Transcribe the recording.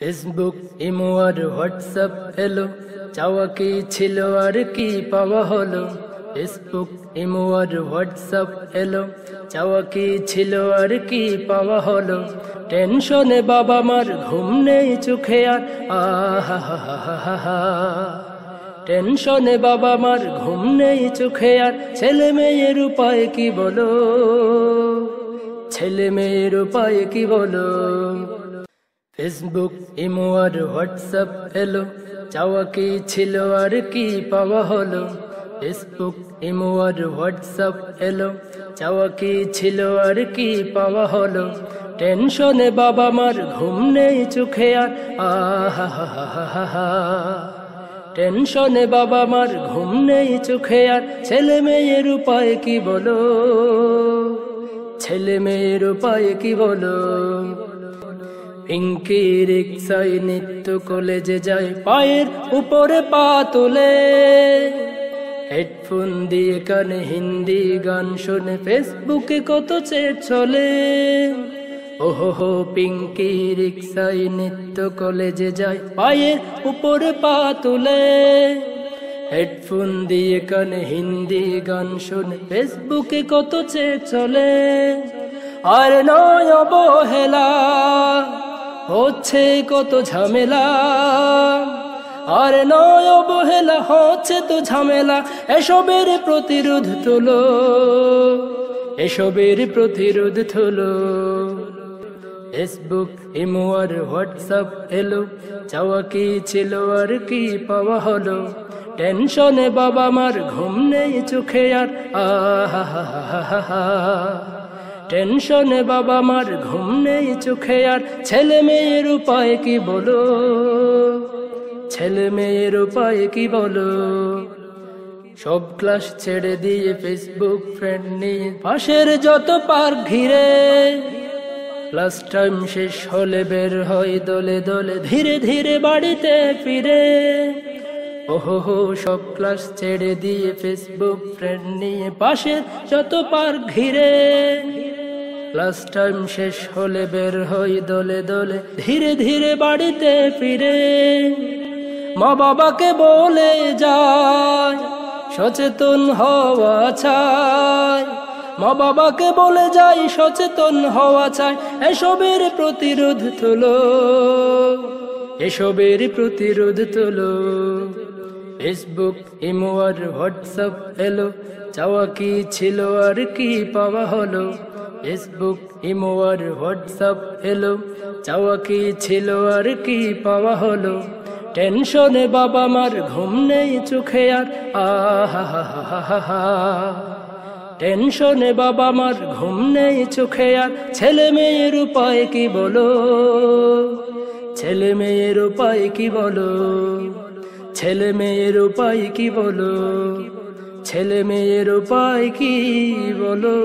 Facebook, imo আর WhatsApp এলো। চাওয়া কি ছিল আর কি পাওয়া হলো? ফেসবুক, ইমো আর হোয়াটসঅ্যাপ এলো। চাওয়া কি ছিল আর কি পাওয়া হলো? টেনশনে বাবা মার ঘুম নেই চোখে আর। আহা টেনশনে বাবা মার ঘুম নেই চোখে আর। ছেলে মেয়ের উপায় কি বলো? ছেলে মেয়ের উপায় কি বলো? ফেসবুক, ইমো আর হোয়াটসঅ্যাপ এলো। চাওয়া কি ছিল আর কি পাওয়া হলো? ফেসবুক, ইমো আর হোয়াটসঅ্যাপ এলো। চাওয়া কি ছিল আর কি পাওয়া হলো? টেনশনে বাবা মার ঘুম নেই চোখে আর। আহা টেনশনে বাবা মার ঘুম নেই চোখে আর। ছেলে মেয়ের উপায় কি বলো? ছেলে মেয়ের উপায় কি বলো? পিঙ্কি রিক্সায় নিত্য কলেজে যায়, পায়ের উপরে পা তোলে। হেডফোন দিয়ে কানে হিন্দি গান শুনে, ফেসবুকে কত চেট চলে ওহো পিঙ্কি রিক্সায় নিত্য কলেজে যায়, পায়ের উপরে পা তোলে। হেডফোন দিয়ে কানে হিন্দি গান শুনে, ফেসবুকে কত চেট চলে আর নয় অবহেলা। হচ্ছে কত ঝামেলা। আর নয় অবহেলা হচ্ছে তো ঝামেলা। এসবের প্রতিরোধ তুলো, এসবের প্রতিরোধ তুলো। ফেসবুক, ইমো আর হোয়াটসঅ্যাপ এলো, চাওয়া কি ছিল আর কি পাওয়া হলো? টেনশনে বাবা মার ঘুম নেই চোখে আর আহা টেনশনে বাবা মার ঘুম নেই চোখে, আর ছেলে মেয়ের উপায় কি বলো? ছেলে মেয়ের উপায় কি বলো? সব ক্লাস ছেড়ে দিয়ে ফেসবুক ফ্রেন্ড নিয়ে পাশের যত পার্ক ঘিরে, ক্লাস টাইম শেষ হলে বের হয় দলে দলে, ধীরে ধীরে বাড়িতে ফিরে। ওহো সব ক্লাস ছেড়ে দিয়ে ফেসবুক ফ্রেন্ড নিয়ে পাশের যত পার্ক ঘিরে। ক্লাস টাইম শেষ হলে বের হই দলে দলে। ধীরে ধীরে বাড়িতে ফিরে। মা বাবাকে বলে যায় সচেতন হওয়া চাই। মা বাবাকে বলে যাই, সচেতন হওয়া চাই। এসবের প্রতিরোধ তুলো, এসবের প্রতিরোধ তুলো। ফেসবুক ইমো আর হোয়াটসঅ্যাপ এলো। চাওয়া কি ছিল আর কি পাওয়া হলো? ফেসবুক ইমো আর হোয়াটসঅ্যাপ এলো। চাওয়া কি ছিল আর কি পাওয়া হলো? টেনশনে বাবা মার ঘুম নেই চোখে আর। আহা টেনশনে বাবা মার ঘুম নেই চোখে আর। ছেলে মেয়ের উপায় কি বলো? ছেলে মেয়ের উপায় কি বলো? ছেলে মেয়ের উপায় কি বলো? ছেলে মেয়ের উপায় কি বলো?